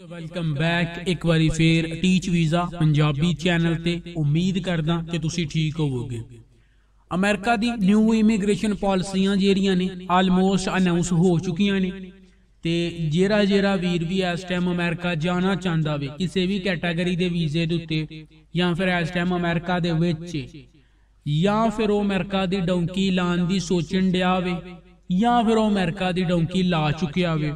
Welcome back ਇੱਕ ਵਾਰੀ ਫੇਰ ਟੀਚ ਵੀਜ਼ਾ ਪੰਜਾਬੀ ਚੈਨਲ ਤੇ ਉਮੀਦ ਕਰਦਾ ਕਿ ਤੁਸੀਂ ਠੀਕ ਹੋਵੋਗੇ ਅਮਰੀਕਾ ਦੀ ਨਿਊ ਇਮੀਗ੍ਰੇਸ਼ਨ ਪਾਲਿਸੀਆਂ ਜਿਹੜੀਆਂ ਨੇ ਆਲਮੋਸਟ ਅਨਾਉਂਸ ਹੋ ਚੁੱਕੀਆਂ ਨੇ ਤੇ ਜਿਹੜਾ ਜਿਹੜਾ ਵੀਰ ਵੀ ਇਸ ਟਾਈਮ ਅਮਰੀਕਾ ਜਾਣਾ ਚਾਹੁੰਦਾ ਵੇ ਕਿਸੇ ਵੀ ਕੈਟਾਗਰੀ ਦੇ ਵੀਜ਼ੇ ਦੇ ਉੱਤੇ ਜਾਂ ਫਿਰ ਇਸ ਟਾਈਮ ਅਮਰੀਕਾ ਦੇ ਵਿੱਚ ਜਾਂ ਫਿਰ ਉਹ ਅਮਰੀਕਾ ਦੀ ਡੌਂਕੀ ਲਾਣ ਦੀ ਸੋਚਣ ਡਿਆ ਵੇ ਜਾਂ ਫਿਰ ਉਹ ਅਮਰੀਕਾ ਦੀ ਡੌਂਕੀ ਲਾ ਚੁੱਕਿਆ ਵੇ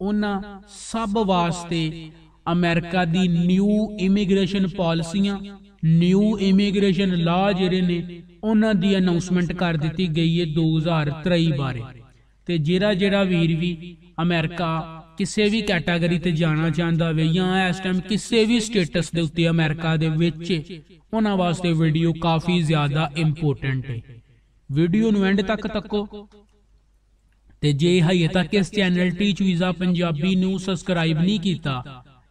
ਉਹਨਾਂ ਸਭ ਵਾਸਤੇ ਅਮਰੀਕਾ ਦੀ ਨਿਊ ਇਮੀਗ੍ਰੇਸ਼ਨ ਪਾਲਿਸੀਆਂ ਨਿਊ ਇਮੀਗ੍ਰੇਸ਼ਨ ਲਾ ਜਿਹੜੇ ਨੇ, ਉਹਨਾਂ ਦੀ ਅਨਾਉਂਸਮੈਂਟ ਕਰ ਦਿੱਤੀ ਗਈ ਹੈ 2023 ਬਾਰੇ। ਤੇ ਜਿਹੜਾ ਜਿਹੜਾ ਵੀਰ ਵੀ ਅਮਰੀਕਾ ਕਿਸੇ ਵੀ ਕੈਟਾਗਰੀ ਤੇ ਜਾਣਾ ਚਾਹੁੰਦਾ ਵੇ ਜਾਂ ਇਸ ਟਾਈਮ ਕਿਸੇ ਵੀ ਸਟੇਟਸ ਦੇ ਉੱਤੇ ਅਮਰੀਕਾ ਦੇ ਵਿੱਚ ਉਹਨਾਂ ਵਾਸਤੇ ਵੀਡੀਓ ਕਾਫੀ ਜ਼ਿਆਦਾ ਇੰਪੋਰਟੈਂਟ ਹੈ। ਵੀਡੀਓ ਨੂੰ ਐਂਡ ਤੱਕ ਤੱਕੋ। ਤੇ ਜੇ ਹਜੇ ਤੱਕ ਇਸ ਚੈਨਲ ਟੀਚ ਵੀਜ਼ਾ ਪੰਜਾਬੀ ਨੂੰ ਸਬਸਕ੍ਰਾਈਬ ਨਹੀਂ ਕੀਤਾ,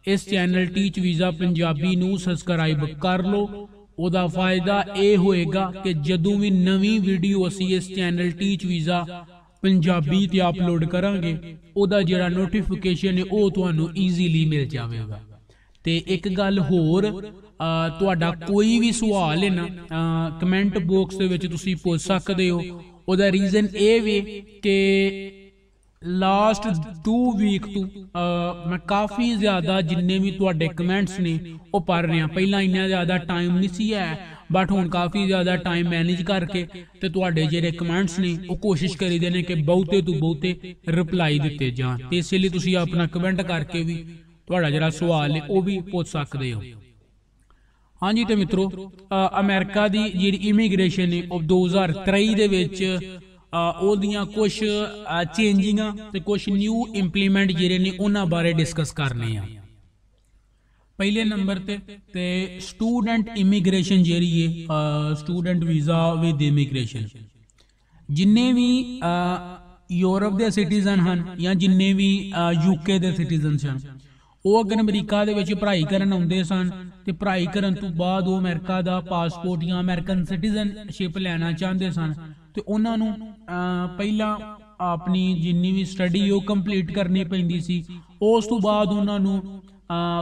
ਇਸ ਚੈਨਲ ਟੀਚ ਵੀਜ਼ਾ ਪੰਜਾਬੀ ਨੂੰ ਸਬਸਕ੍ਰਾਈਬ ਕਰ ਲਓ। ਉਹਦਾ ਫਾਇਦਾ ਇਹ ਹੋਏਗਾ ਕਿ ਜਦੋਂ ਵੀ ਨਵੀਂ ਵੀਡੀਓ ਅਸੀਂ ਇਸ ਚੈਨਲ ਟੀਚ ਵੀਜ਼ਾ ਪੰਜਾਬੀ ਤੇ ਅਪਲੋਡ ਕਰਾਂਗੇ, ਉਹਦਾ ਜਿਹੜਾ ਨੋਟੀਫਿਕੇਸ਼ਨ ਹੈ, ਉਹ ਤੁਹਾਨੂੰ ਈਜ਼ੀਲੀ ਮਿਲ ਜਾਵੇਗਾ। ਤੇ ਇੱਕ ਗੱਲ ਹੋਰ ਤੁਹਾਡਾ ਕੋਈ ਵੀ ਸਵਾਲ ਹੈ ਨਾ ਕਮੈਂਟ ਬਾਕਸ ਦੇ ਵਿੱਚ ਤੁਸੀਂ ਪੁੱਛ ਸਕਦੇ ਹੋ। ਉਹਦਾ ਰੀਜ਼ਨ ਇਹ ਵੀ ਕਿ ਲਾਸਟ 2 ਵੀਕ ਤੋਂ ਮੈਂ ਕਾਫੀ ਜ਼ਿਆਦਾ ਜਿੰਨੇ ਵੀ ਤੁਹਾਡੇ ਕਮੈਂਟਸ ਨੇ, ਉਹ ਪੜ ਰਿਹਾ। ਪਹਿਲਾਂ ਇੰਨਾ ਜ਼ਿਆਦਾ ਟਾਈਮ ਨਹੀਂ ਸੀ ਹੈ ਬਟ ਹੁਣ ਕਾਫੀ ਜ਼ਿਆਦਾ ਟਾਈਮ ਮੈਨੇਜ ਕਰਕੇ ਤੇ ਤੁਹਾਡੇ ਜਿਹੜੇ ਕਮੈਂਟਸ ਨੇ, ਉਹ ਕੋਸ਼ਿਸ਼ ਕਰੀਦੇ ਨੇ ਕਿ ਬਹੁਤੇ ਤੋਂ ਬਹੁਤੇ ਰਿਪਲਾਈ ਦਿੱਤੇ ਜਾਣ। ਤੇ ਇਸ ਲਈ ਤੁਸੀਂ ਆਪਣਾ ਕਮੈਂਟ ਕਰਕੇ ਵੀ ਤੁਹਾਡਾ ਜਿਹੜਾ ਸਵਾਲ ਹੈ, ਉਹ ਵੀ ਪੁੱਛ ਸਕਦੇ ਹੋ। ਹਾਂਜੀ ਤੇ ਮਿੱਤਰੋ ਅਮਰੀਕਾ ਦੀ ਜਿਹੜੀ ਇਮੀਗ੍ਰੇਸ਼ਨ ਨੇ ਉਹ 2023 ਦੇ ਵਿੱਚ ਉਹਦੀਆਂ ਕੁਝ ਚੇਂਜਿੰਗਾਂ ਤੇ ਕੁਝ ਨਿਊ ਇੰਪਲੀਮੈਂਟ ਜਿਹੜੇ ਨੇ ਉਹਨਾਂ ਬਾਰੇ ਡਿਸਕਸ ਕਰਨੇ ਆ। ਪਹਿਲੇ ਨੰਬਰ ਤੇ ਤੇ ਸਟੂਡੈਂਟ ਇਮੀਗ੍ਰੇਸ਼ਨ ਜਿਹੜੀ ਹੈ ਸਟੂਡੈਂਟ ਵੀਜ਼ਾ ਵਿਦ ਇਮੀਗ੍ਰੇਸ਼ਨ ਜਿੰਨੇ ਵੀ ਯੂਰਪ ਦੇ ਸਿਟੀਜ਼ਨ ਹਨ ਜਾਂ ਜਿੰਨੇ ਵੀ ਯੂਕੇ ਦੇ ਸਿਟੀਜ਼ਨਸ ਹਨ ਉਹ ਅਗਰ ਅਮਰੀਕਾ ਦੇ ਵਿੱਚ ਪੜ੍ਹਾਈ ਕਰਨ ਆਉਂਦੇ ਸਨ ਤੇ ਪੜ੍ਹਾਈ ਕਰਨ ਤੋਂ ਬਾਅਦ ਉਹ ਅਮਰੀਕਾ ਦਾ ਪਾਸਪੋਰਟ ਜਾਂ ਅਮਰੀਕਨ ਸਿਟੀਜ਼ਨਸ਼ਿਪ ਲੈਣਾ ਚਾਹੁੰਦੇ ਸਨ ਤੇ ਉਹਨਾਂ ਨੂੰ ਪਹਿਲਾਂ ਆਪਣੀ ਜਿੰਨੀ ਵੀ ਸਟੱਡੀ ਉਹ ਕੰਪਲੀਟ ਕਰਨੀ ਪੈਂਦੀ ਸੀ, ਉਸ ਤੋਂ ਬਾਅਦ ਉਹਨਾਂ ਨੂੰ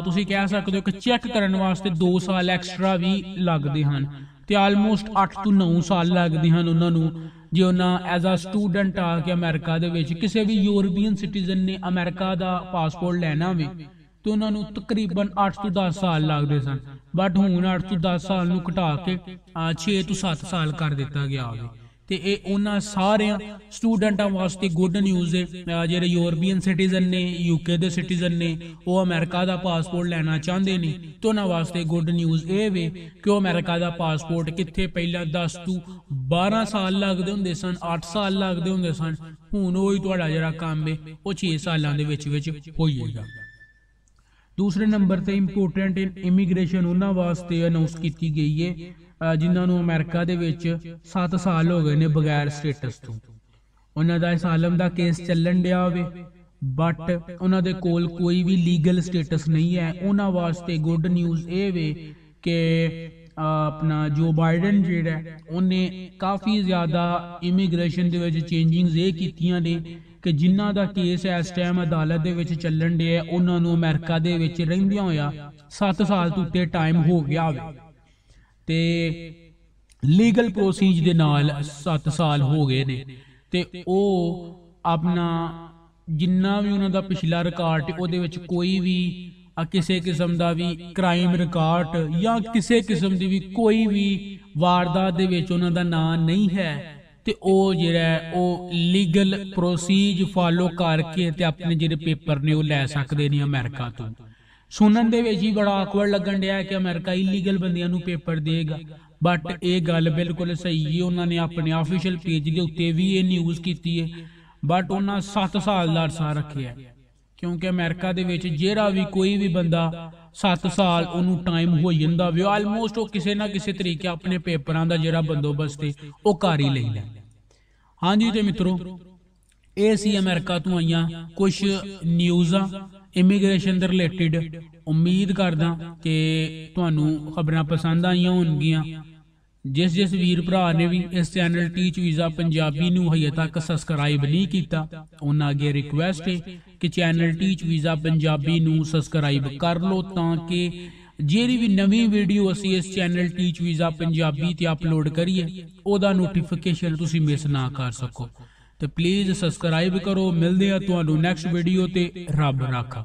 ਤੁਸੀਂ ਕਹਿ ਸਕਦੇ ਹੋ ਕਿ ਚੈੱਕ ਕਰਨ ਵਾਸਤੇ 2 ਸਾਲ ਐਕਸਟਰਾ ਵੀ ਲੱਗਦੇ ਹਨ ਤੇ ਆਲਮੋਸਟ 8 ਤੋਂ 9 ਸਾਲ ਲੱਗਦੇ ਹਨ ਉਹਨਾਂ ਨੂੰ ਜੇ ਉਹਨਾਂ ਐਜ਼ ਅ ਸਟੂਡੈਂਟ ਆ ਕੇ ਅਮਰੀਕਾ ਦੇ ਵਿੱਚ ਕਿਸੇ ਵੀ ਯੂਰਪੀਅਨ ਸਿਟੀਜ਼ਨ ਨੇ ਅਮਰੀਕਾ ਦਾ ਪਾਸਪੋਰਟ ਲੈਣਾ ਹੋਵੇ। ਤੇ ਉਹਨਾਂ ਨੂੰ ਤਕਰੀਬਨ 8 ਤੋਂ 10 ਸਾਲ ਲੱਗਦੇ ਸਨ। ਬਟ ਹੁਣ 8 ਤੋਂ 10 ਸਾਲ ਨੂੰ ਘਟਾ ਕੇ 6 ਤੋਂ 7 ਸਾਲ ਕਰ ਦਿੱਤਾ ਗਿਆ ਹੋਵੇ ਤੇ ਇਹ ਉਹਨਾਂ ਸਾਰਿਆਂ ਸਟੂਡੈਂਟਾਂ ਵਾਸਤੇ ਗੁੱਡ ਨਿਊਜ਼ ਹੈ ਜਿਹੜੇ ਯੂਰਪੀਅਨ ਸਿਟੀਜ਼ਨ ਨੇ ਯੂਕੇ ਦੇ ਸਿਟੀਜ਼ਨ ਨੇ, ਉਹ ਅਮਰੀਕਾ ਦਾ ਪਾਸਪੋਰਟ ਲੈਣਾ ਚਾਹੁੰਦੇ ਨੇ। ਤੇ ਉਹਨਾਂ ਵਾਸਤੇ ਗੁੱਡ ਨਿਊਜ਼ ਇਹ ਵੇ ਕਿ ਉਹ ਅਮਰੀਕਾ ਦਾ ਪਾਸਪੋਰਟ ਕਿੱਥੇ ਪਹਿਲਾਂ 10 ਤੋਂ 12 ਸਾਲ ਲੱਗਦੇ ਹੁੰਦੇ ਸਨ 8 ਸਾਲ ਲੱਗਦੇ ਹੁੰਦੇ ਸਨ। ਹੁਣ ਉਹ ਹੀ ਤੁਹਾਡਾ ਜਿਹੜਾ ਕੰਮ ਹੈ ਉਹ 6 ਸਾਲਾਂ ਦੇ ਵਿੱਚ ਵਿੱਚ ਹੋ ਜਾਏਗਾ ਦੂਸਰੇ ਨੰਬਰ ਤੇ ਇੰਪੋਰਟੈਂਟ ਇਮੀਗ੍ਰੇਸ਼ਨ ਉਹਨਾਂ ਵਾਸਤੇ ਅਨਾਉਂਸ ਕੀਤੀ ਗਈ ਹੈ ਜਿਨ੍ਹਾਂ ਨੂੰ ਅਮਰੀਕਾ ਦੇ ਵਿੱਚ 7 ਸਾਲ ਹੋ ਗਏ ਨੇ ਬਗੈਰ ਸਟੇਟਸ ਤੋਂ। ਉਹਨਾਂ ਦਾ ਅਸਾਲਮ ਦਾ ਕੇਸ ਚੱਲਣ ਡਿਆ ਹੋਵੇ ਬਟ ਉਹਨਾਂ ਦੇ ਕੋਲ ਕੋਈ ਵੀ ਲੀਗਲ ਸਟੇਟਸ ਨਹੀਂ ਹੈ। ਉਹਨਾਂ ਵਾਸਤੇ ਗੁੱਡ ਨਿਊਜ਼ ਇਹ ਵੇ ਕਿ ਆਪਣਾ ਜੋ ਬਾਈਡਨ ਜਿਹੜਾ ਉਹਨੇ ਕਾਫੀ ਜ਼ਿਆਦਾ ਇਮੀਗ੍ਰੇਸ਼ਨ ਦੇ ਵਿੱਚ ਚੇਂਜਿੰਗਸ ਇਹ ਕੀਤੀਆਂ ਨੇ ਕਿ ਜਿਨ੍ਹਾਂ ਦਾ ਕੇਸ ਇਸ ਟਾਈਮ ਅਦਾਲਤ ਦੇ ਵਿੱਚ ਚੱਲਣ ਡਿਆ ਉਹਨਾਂ ਨੂੰ ਅਮਰੀਕਾ ਦੇ ਵਿੱਚ ਰਹਿੰਦਿਆਂ ਹੋਇਆ 7 ਸਾਲ ਤੋਂ ਉੱਤੇ ਟਾਈਮ ਹੋ ਗਿਆ ਹੋਵੇ ਤੇ ਲੀਗਲ ਪ੍ਰੋਸੀਜ ਦੇ ਨਾਲ 7 ਸਾਲ ਹੋ ਗਏ ਨੇ। ਤੇ ਉਹ ਆਪਣਾ ਜਿੰਨਾ ਵੀ ਉਹਨਾਂ ਦਾ ਪਿਛਲਾ ਰਿਕਾਰਡ ਉਹਦੇ ਵਿੱਚ ਕੋਈ ਵੀ ਕਿਸੇ ਕਿਸਮ ਦਾ ਵੀ ਕ੍ਰਾਈਮ ਰਿਕਾਰਡ ਜਾਂ ਕਿਸੇ ਕਿਸਮ ਦੀ ਵੀ ਕੋਈ ਵੀ ਵਾਰਦਾਤ ਦੇ ਵਿੱਚ ਉਹਨਾਂ ਦਾ ਨਾਂ ਨਹੀਂ ਹੈ। ਤੇ ਉਹ ਜਿਹੜਾ ਉਹ ਲੀਗਲ ਪ੍ਰੋਸੀਜ ਫਾਲੋ ਕਰਕੇ ਤੇ ਆਪਣੇ ਜਿਹੜੇ ਪੇਪਰ ਨੇ ਉਹ ਲੈ ਸਕਦੇ ਨੇ ਅਮਰੀਕਾ ਤੋਂ। ਸੁਣਨ ਦੇ ਵਿੱਚ ਹੀ ਬੜਾ ਆਕਵਰਡ ਲੱਗਣ ਡਿਆ ਕਿ ਅਮਰੀਕਾ ਇਲੀਗਲ ਬੰਦਿਆਂ ਨੂੰ ਪੇਪਰ ਦੇਗਾ। ਬਟ ਇਹ ਗੱਲ ਬਿਲਕੁਲ ਸਹੀ ਹੈ, ਉਹਨਾਂ ਨੇ ਆਪਣੇ ਆਫੀਸ਼ੀਅਲ ਪੇਜ ਦੇ ਉੱਤੇ ਵੀ ਇਹ ਨਿਊਜ਼ ਕੀਤੀ ਹੈ। ਬਟ ਉਹਨਾਂ 7 ਸਾਲ ਦਾ ਅਰਸਾ ਰੱਖਿਆ ਕਿਉਂਕਿ ਅਮਰੀਕਾ ਦੇ ਵਿੱਚ ਜਿਹੜਾ ਵੀ ਕੋਈ ਵੀ ਬੰਦਾ 7 ਸਾਲ ਉਹਨੂੰ ਟਾਈਮ ਹੋ ਜਾਂਦਾ, ਵੀ ਆਲਮੋਸਟ ਉਹ ਕਿਸੇ ਨਾ ਕਿਸੇ ਤਰੀਕੇ ਆਪਣੇ ਪੇਪਰਾਂ ਦਾ ਜਿਹੜਾ ਬੰਦੋਬਸਤ ਹੈ ਉਹ ਕਰ ਹੀ ਲੈਂਦਾ। ਹਾਂਜੀ ਤੇ ਮਿੱਤਰੋ, ਇਹ ਸੀ ਅਮਰੀਕਾ ਤੋਂ ਆਈਆਂ ਕੁਝ ਨਿਊਜ਼ਾਂ ਇਮੀਗ੍ਰੇਸ਼ਨ ਦੇ ਰਿਲੇਟਡ ਉਮੀਦ ਕਰਦਾ ਕਿ ਤੁਹਾਨੂੰ ਖਬਰਾਂ ਪਸੰਦ ਆਈਆਂ ਹੋਣਗੀਆਂ। ਜਿਸ ਜਿਸ ਵੀਰ ਭਰਾ ਨੇ ਵੀ ਇਸ ਚੈਨਲ ਟੀਚ ਵੀਜ਼ਾ ਪੰਜਾਬੀ ਨੂੰ ਹਜੇ ਤੱਕ ਸਬਸਕ੍ਰਾਈਬ ਨਹੀਂ ਕੀਤਾ, ਉਹਨਾਂ ਅੱਗੇ ਰਿਕੁਐਸਟ ਹੈ ਕਿ ਚੈਨਲ ਟੀਚ ਵੀਜ਼ਾ ਪੰਜਾਬੀ ਨੂੰ ਸਬਸਕ੍ਰਾਈਬ ਕਰ ਲਓ ਤਾਂ ਕਿ ਜਿਹੜੀ ਵੀ ਨਵੀਂ ਵੀਡੀਓ ਅਸੀਂ ਇਸ ਚੈਨਲ ਟੀਚ ਵੀਜ਼ਾ ਪੰਜਾਬੀ ਤੇ ਅਪਲੋਡ ਕਰੀਏ, ਉਹਦਾ ਨੋਟੀਫਿਕੇਸ਼ਨ ਤੁਸੀਂ ਮਿਸ ਨਾ ਕਰ ਸਕੋ। ਤੇ ਪਲੀਜ਼ ਸਬਸਕ੍ਰਾਈਬ ਕਰੋ, ਮਿਲਦੇ ਆ ਤੁਹਾਨੂੰ ਨੈਕਸਟ ਵੀਡੀਓ ਤੇ, ਰੱਬ ਰਾਖਾ।